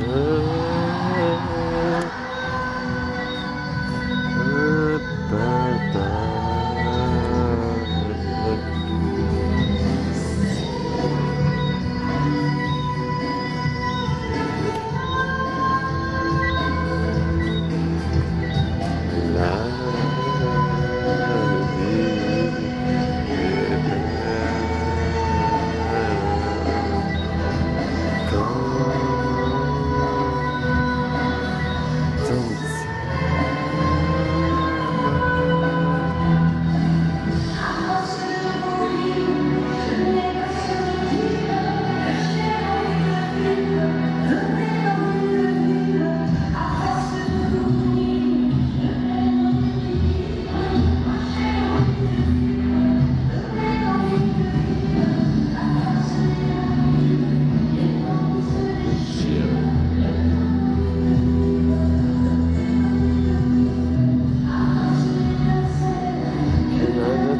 Uh...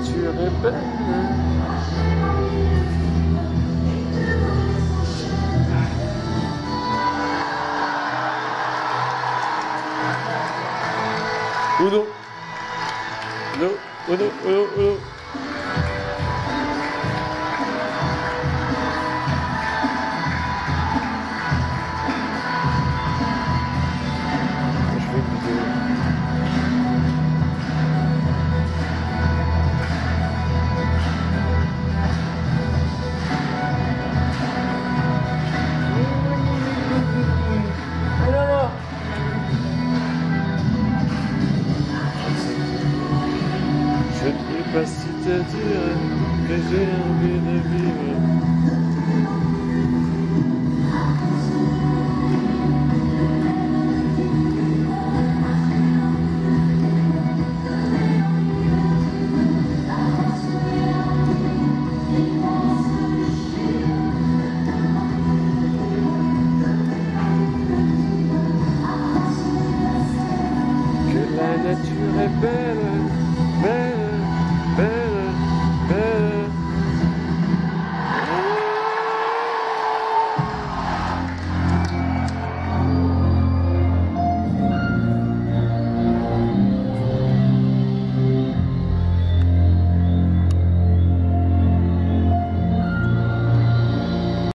nature est belle. Uno, uno, uno, uno, uno. Вини,